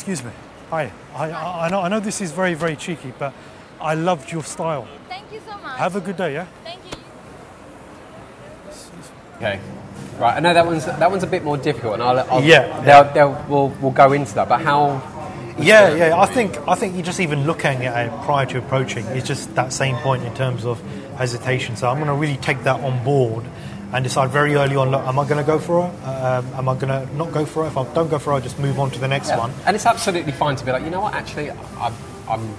Excuse me. Hi. I, I, I know I know this is very very cheeky, but I loved your style. Thank you so much. Have a good day, yeah. Thank you. Okay. Right. I know that one's that one's a bit more difficult, and I'll, I'll Yeah, They'll, they'll, we'll we'll go into that. But how? Yeah, yeah. I think I think you just even looking at it uh, prior to approaching, it's just that same point in terms of hesitation. So I'm going to really take that on board and decide very early on. Look, am I going to go for it? Um, am I going to not go for it? If I don't go for it, I'll just move on to the next Yeah. one. And it's absolutely fine to be like, you know what? Actually, I'm, I'm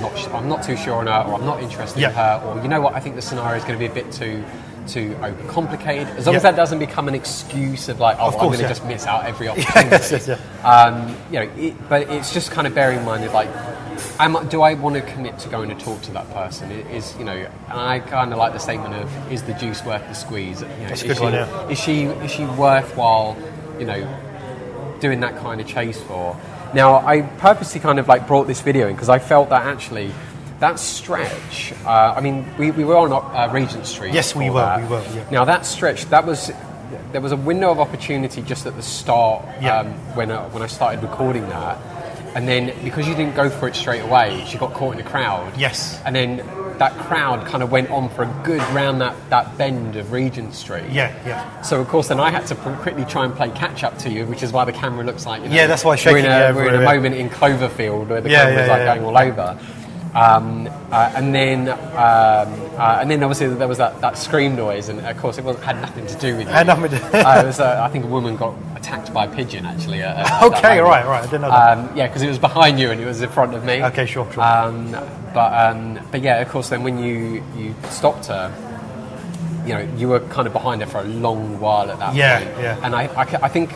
not. sh- I'm not too sure on her, or I'm not interested in her, or you know what? I think the scenario is going to be a bit too too overcomplicated. As long as that doesn't become an excuse of like, oh, Of I'm going to yeah. just miss out every opportunity. yes, yes, yeah. Um, you know, it, but it's just kind of bearing in mind that like, am, do I want to commit to going to talk to that person? Is you know, and I kind of like the statement of, is the juice worth the squeeze? You know, That's a is good she, one, yeah. Is she is she worthwhile? You know, doing that kind of chase for. Now, I purposely kind of like brought this video in because I felt that actually that stretch. Uh, I mean, we, we were on uh, Regent Street. Yes, we were, that. we were, yeah. Now that stretch, that was there was a window of opportunity just at the start Yeah. um, when I, when I started recording that, and then because you didn't go for it straight away, she got caught in the crowd. Yes. and then that crowd kind of went on for a good round that, that bend of Regent Street. Yeah, yeah. So of course, then I had to quickly try and play catch up to you, which is why the camera looks like. You know, Yeah, that's why we're in shaking, a, yeah, we're in a yeah. moment in Cloverfield where the Yeah, camera's like going all over. Um, uh, and then, um, uh, and then obviously there was that, that scream noise, and of course it was, had nothing to do with you. Had nothing to- uh, it was, uh, I think a woman got attacked by a pigeon actually. At, at Okay, right, right. I didn't know that. Um, yeah, because it was behind you and it was in front of me. Okay, sure, sure. Um, but um, but yeah, of course, then when you you stopped her, you know, you were kind of behind her for a long while at that Yeah, point. yeah. And I, I, I think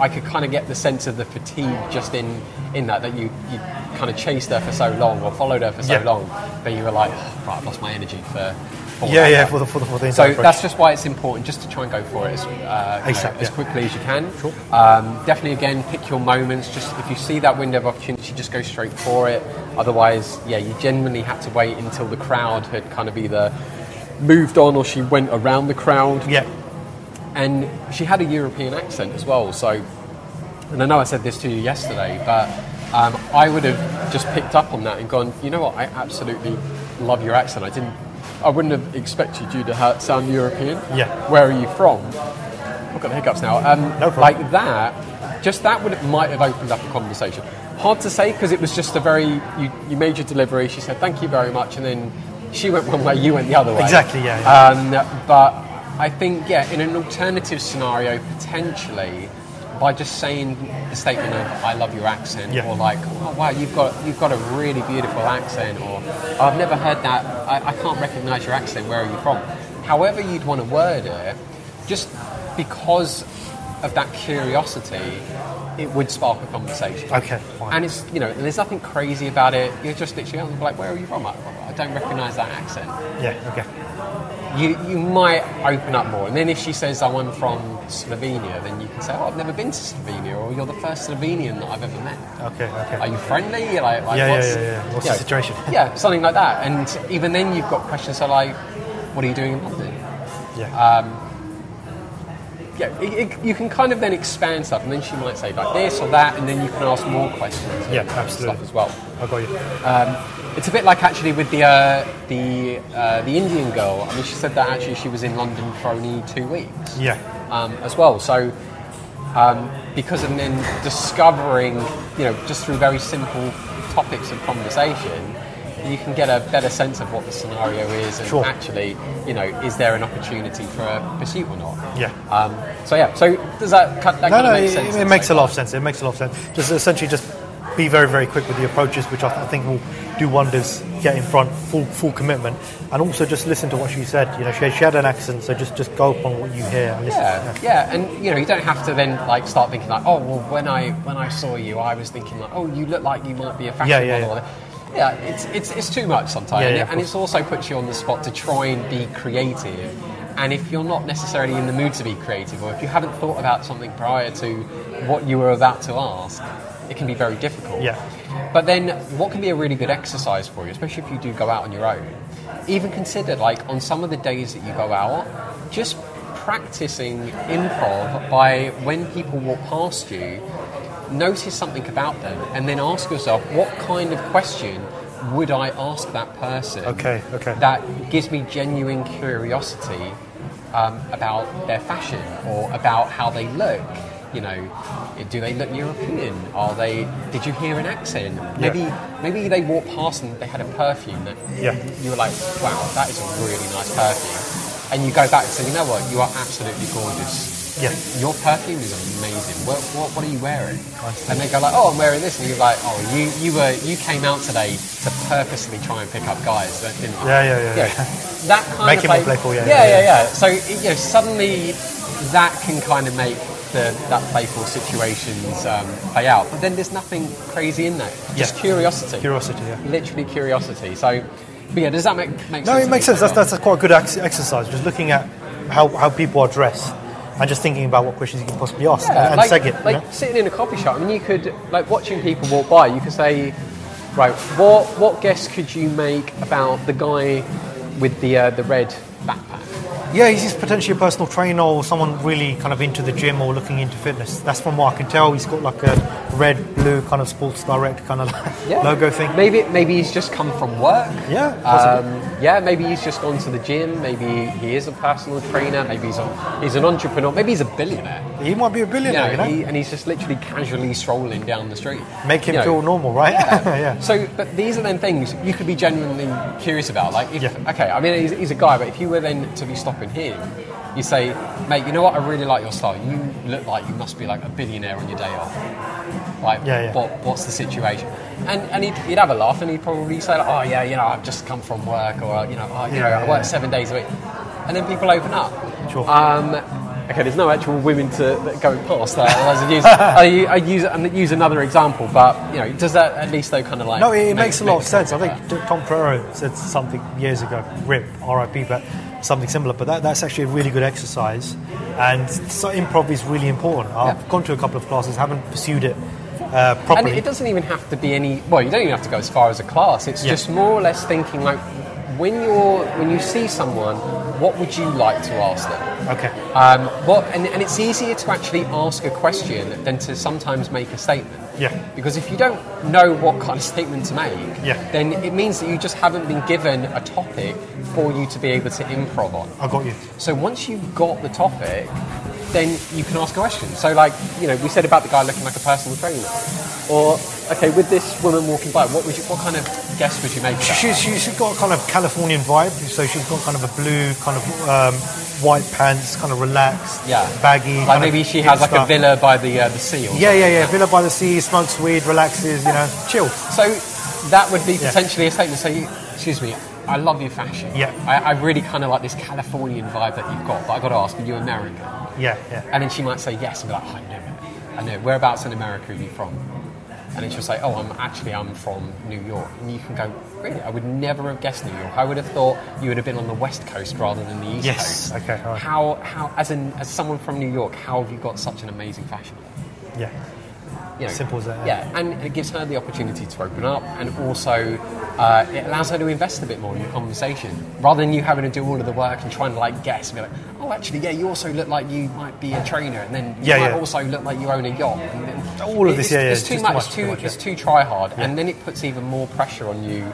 I could kind of get the sense of the fatigue just in in that that you you kind of chased her for so long or followed her for so Yeah. long that you were like, "Oh, right, I've lost my energy for. for Yeah, yeah, for the for the for the So entire that's just why it's important just to try and go for it as, uh, you know, ASAP, as yeah. quickly as you can. Sure. Um, definitely, again, pick your moments. Just if you see that window of opportunity, just go straight for it. Otherwise, yeah, you genuinely had to wait until the crowd had kind of either moved on or she went around the crowd. Yeah, And she had a European accent as well. So, and I know I said this to you yesterday, but um, I would have just picked up on that and gone, you know what, I absolutely love your accent. I didn't, I wouldn't have expected you to sound European. Yeah. Where are you from? I've got the hiccups now. Um, No problem. Like that, just that would might have opened up a conversation. Hard to say because it was just a very you, you made your delivery. She said thank you very much, and then she went one way, you went the other way. Exactly, yeah, Um, but I think yeah, in an alternative scenario, potentially by just saying the statement of "I love your accent" Yeah. or like "Oh wow, you've got you've got a really beautiful accent," or "I've never heard that. I, I can't recognise your accent. Where are you from?" However you'd want to word it, just because of that curiosity, it would spark a conversation. Okay, fine. And it's you know, there's nothing crazy about it. You're just literally like, "Where are you from?" I, I don't recognise that accent yeah, okay. You, you might open up more. And then if she says, oh, I'm from Slovenia, then you can say, oh, I've never been to Slovenia, or you're the first Slovenian that I've ever met. Okay, okay. Are you friendly? Like, like Yeah, yeah, what's, yeah, yeah. What's you the situation? yeah, something like that. And even then, you've got questions so like, what are you doing in London? yeah. Yeah, it, it, you can kind of then expand stuff, and then she might say like this or that, and then you can ask more questions. Yeah, absolutely. Stuff as well. I got you. Um, it's a bit like actually with the uh, the uh, the Indian girl. I mean, she said that actually she was in London for only two weeks. Yeah. um, as well. So, um, because of then discovering, you know, just through very simple topics of conversation, you can get a better sense of what the scenario is and Sure. actually, you know, is there an opportunity for a pursuit or not? Yeah. Um, so yeah. So does that cut? That No, kind no, of make it, sense? it makes a lot of sense. It makes a lot of sense. Just essentially, just be very, very quick with the approaches, which I, th- I think will do wonders. Get in front, full, full commitment, and also just listen to what she said. You know, she, she had an accent, so just, just go upon what you hear and listen. Yeah, yeah, and you know you don't have to then like start thinking like, oh well, when I when I saw you, I was thinking like, oh, you look like you might be a fashion Yeah, yeah, model. Yeah, it's, it's, it's too much sometimes, Yeah, and, yeah, it, and course. it also puts you on the spot to try and be creative. And if you're not necessarily in the mood to be creative, or if you haven't thought about something prior to what you were about to ask, it can be very difficult. Yeah. But then, what can be a really good exercise for you, especially if you do go out on your own? Even consider, like, on some of the days that you go out, just practicing improv by when people walk past you, notice something about them, and then ask yourself, what kind of question would I ask that person? Okay, okay. That gives me genuine curiosity um, about their fashion or about how they look. You know, do they look European? Are they? Did you hear an accent? Maybe, maybe they walked past and they had a perfume that Yeah. you were like, wow, that is a really nice perfume. And you go back and say, you know what, you are absolutely gorgeous. Yeah. Your perfume is amazing. What, what, what are you wearing? And they go like, oh, I'm wearing this, and you're like, oh, you, you were you came out today to purposely try and pick up guys, didn't? Yeah, yeah, yeah, That kind Make of it more like- playful, yeah, yeah, yeah, yeah, yeah. So you know, suddenly that can kind of make the, that playful situations um, play out. But then there's nothing crazy in that. Just Yeah. curiosity. Curiosity, yeah. Literally curiosity. So, but yeah, does that make, make sense? No, it makes sense. That's, that's a quite a good ex- exercise. Just looking at how, how people are dressed and just thinking about what questions you can possibly ask Yeah, and, like, it. you know? sitting in a coffee shop. I mean, you could like watching people walk by. You could say, right, what what guess could you make about the guy with the uh, the red? Yeah, he's just potentially a personal trainer or someone really kind of into the gym or looking into fitness. That's from what I can tell. He's got like a red, blue kind of Sports Direct kind of logo thing. Maybe maybe he's just come from work. Yeah. Um, yeah, maybe he's just gone to the gym. Maybe he is a personal trainer. Maybe he's a, he's an entrepreneur. Maybe he's a billionaire. He might be a You billionaire, know, you know? he, and he's just literally casually strolling down the street. Make him You know, feel normal, right? yeah. So, but these are then things you could be genuinely curious about. Like, if, Yeah. okay, I mean, he's, he's a guy, but if you were then to be stopping him, you say, mate, you know what? I really like your style. You look like you must be like a billionaire on your day off. Like, Yeah, yeah. What, what's the situation? And, and he'd, he'd have a laugh and he'd probably say, like, oh, yeah, you know, I've just come from work or, you know, oh, you Yeah, know, I work seven days a week. And then people open up. Sure. Um, okay, there's no actual women to going past that. I'd use, I, I use, I use another example, but you know, does that at least though kind of like? No, it, it make- makes a lot of sense. I think Tom Torero said something years ago, RIP, RIP, but something similar. But that, that's actually a really good exercise. And so improv is really important. I've Yeah. gone to a couple of classes, haven't pursued it uh, And properly. it doesn't even have to be any. Well, you don't even have to go as far as a class. It's Yeah. just more or less thinking like, when you're when you see someone, what would you like to ask them? okay. Um, what, and, and it's easier to actually ask a question than to sometimes make a statement. Yeah. Because if you don't know what kind of statement to make, Yeah. then it means that you just haven't been given a topic for you to be able to improv on. I got you. So once you've got the topic, then you can ask a question. So like, you know, we said about the guy looking like a personal trainer. Or, okay, with this woman walking by, what would you, what kind of guess would you make? her? She's, she's got a kind of Californian vibe, so she's got kind of a blue, kind of um, white pants, kind of relaxed, Yeah. baggy. Like maybe she has like a villa by the uh, the sea. Or Yeah, yeah, yeah. Villa by the sea, smokes weed, relaxes, you know, chill. So that would be Yeah. potentially a statement. So, you, excuse me, I love your fashion. Yeah. I, I really kind of like this Californian vibe that you've got, but I got to ask, are you American? Yeah, yeah. And then she might say yes, and be like, oh, I know it. I know. it. Whereabouts in America are you from? And then she'll say, oh, I'm actually I'm from New York. And you can go, really? I would never have guessed New York. I would have thought you would have been on the West Coast rather than the East Yes. Coast. Okay, all right. How, how, as in, as someone from New York, how have you got such an amazing fashion? Yeah. You know, Simple as that, Yeah, and it gives her the opportunity to open up, and also uh, it allows her to invest a bit more in the conversation, rather than you having to do all of the work and trying to like guess and be like, oh, actually, yeah, you also look like you might be a trainer, and then you Yeah, might yeah. also look like you own a yacht. And All of this, yeah, yeah, it's too much. too It's too much, it's too try hard, and then it puts even more pressure on you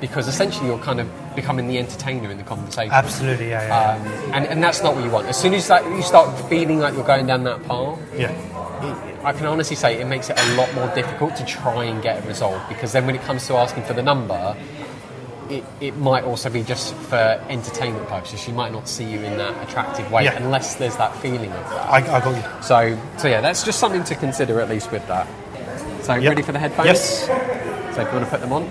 because essentially you're kind of becoming the entertainer in the conversation. Absolutely, yeah, yeah. Um, and, and that's not what you want. As soon as that, you start feeling like you're going down that path, yeah. it, I can honestly say it makes it a lot more difficult to try and get a result because then when it comes to asking for the number, it, it might also be just for entertainment purposes. She might not see you in that attractive way Yeah. unless there's that feeling of that. I, I got you. So, so yeah, that's just something to consider at least with that. So, Yep. ready for the headphones? Yes. So, if you want to put them on.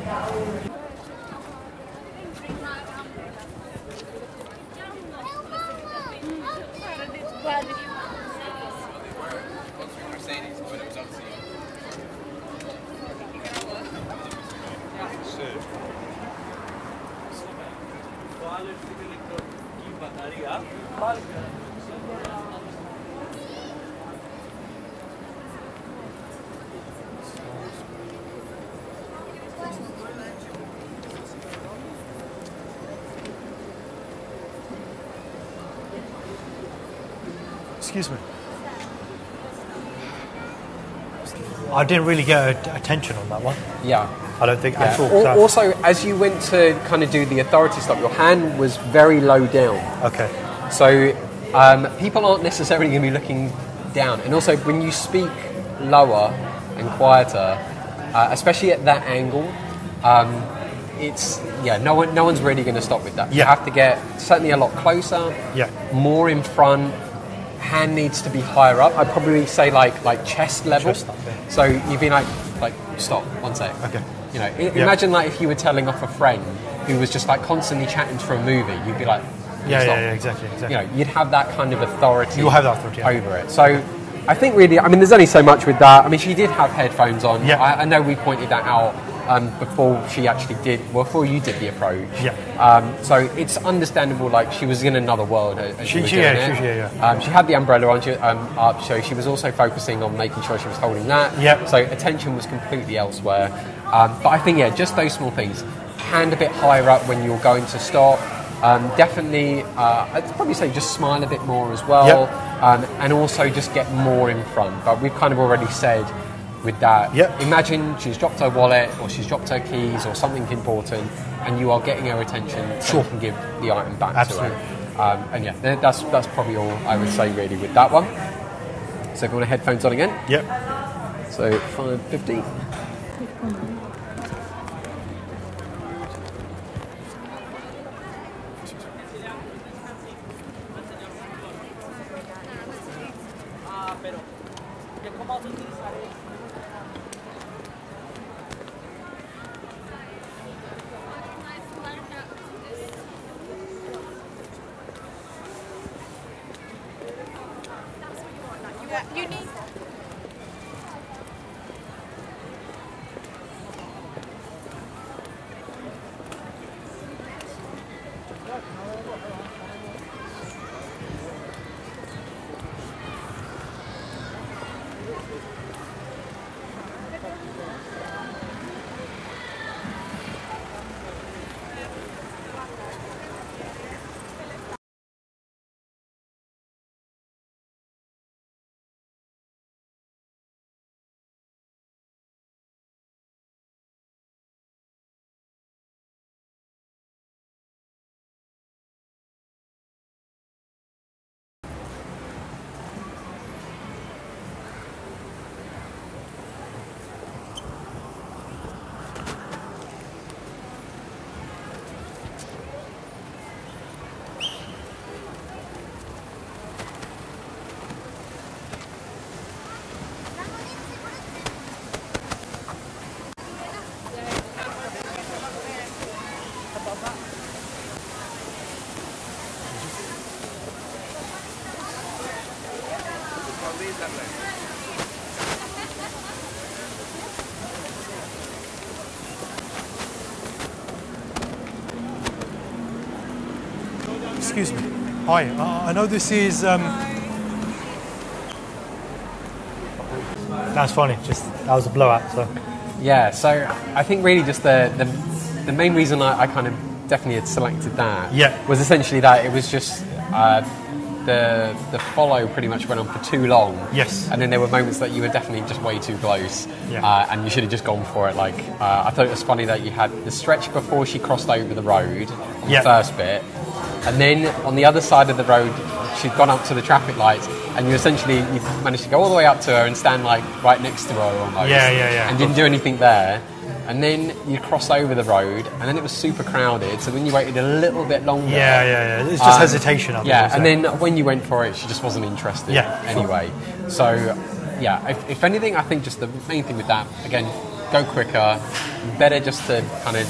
Excuse me. I didn't really get attention on that one. Yeah. I don't think Yeah. at all. Al- so- Also, as you went to kind of do the authority stop, your hand was very low down. okay. So um, people aren't necessarily going to be looking down. And also, when you speak lower and quieter, uh, especially at that angle, um, it's yeah, no one, no one's really going to stop with that. You have to get certainly a lot closer, Yeah. more in front. Hand needs to be higher up. I'd probably say like like chest level. Chest up, yeah. So you'd be like like stop one sec. Okay. You know, i- imagine like if you were telling off a friend who was just like constantly chatting for a movie, you'd be like, Yeah, stop yeah, yeah, exactly, exactly. you know, you'd have that kind of authority. You'll have that authority, yeah. over it. So, I think really, I mean, there's only so much with that. I mean, she did have headphones on. Yeah. I, I know we pointed that out um, before she actually did, well, before you did the approach. Yeah. Um, so it's understandable. Like she was in another world as she, She- was doing yeah, it. she- yeah, yeah. Um, she had the umbrella on she, um, up, so she was also focusing on making sure she was holding that. Yep. So attention was completely elsewhere. Um, but I think yeah, just those small things. Hand a bit higher up when you're going to stop. Um, definitely, uh, I'd probably say just smile a bit more as well, Yep. um, and also just get more in front. But we've kind of already said with that. Yep. Imagine she's dropped her wallet or she's dropped her keys or something important, and you are getting her attention so Sure. you can give the item back Absolutely. to her. Um, and yeah, that's that's probably all I would say really with that one. So if you want to headphones on again, Yep. so five fifty. You Excuse me. Hi. Uh, I know this is. Um... That's funny. Just that was a blowout. So Yeah, so I think really just the the, the main reason I, I kind of definitely had selected that Yeah. was essentially that it was just uh, the the follow pretty much went on for too long. Yes. and then there were moments that you were definitely just way too close, Yeah. uh, and you should have just gone for it. Like uh, I thought it was funny that you had the stretch before she crossed over the road on Yeah. the first bit, and then on the other side of the road she'd gone up to the traffic lights. And you essentially you managed to go all the way up to her and stand like right next to her almost. Yeah, yeah, yeah. And didn't do anything there. And then you cross over the road, and then it was super crowded. So then you waited a little bit longer. yeah, yeah, yeah. It's just Um, hesitation. I Yeah, and then when you went for it, she just wasn't interested. Yeah, sure. Anyway, so yeah, if, if anything, I think just the main thing with that again, go quicker. Better just to kind of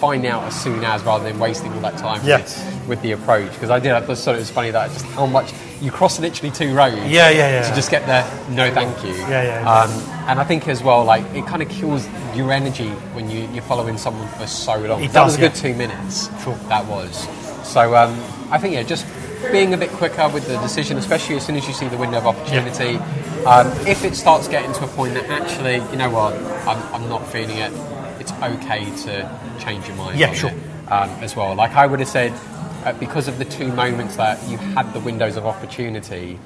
find out as soon as rather than wasting all that time Yeah. with, with the approach. Because I did, I just thought it was funny that just how much you cross literally two roads. Yeah, yeah, yeah. To just get there, no, thank you. Yeah, yeah, yeah. Um, and I think as well, like it kind of kills your energy when you, you're following someone for so long. It that does, was a good yeah. two minutes. Sure. That was. So um, I think yeah, just being a bit quicker with the decision, especially as soon as you see the window of opportunity. Um, if it starts getting to a point that actually, you know what, I'm, I'm not feeling it, it's okay to change your mind. Yeah, on sure. it, um, as well. Like I would have said, uh, because of the two moments that you had the windows of opportunity,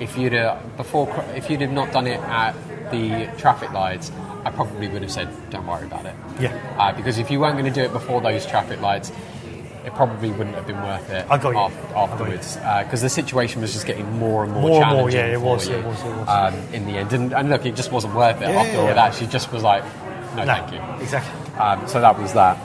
if you'd have before, if you'd have not done it at the traffic lights, I probably would have said, "Don't worry about it." Yeah. Uh, because if you weren't going to do it before those traffic lights, it probably wouldn't have been worth it. I got you. af- afterwards, because the situation was just getting more and more More and more, challenging. yeah, it was, it was, it was. Um, in the end, and, and look, it just wasn't worth it. Yeah, after all yeah. that, she just was like, "No, No, thank you." exactly. Um, so that was that.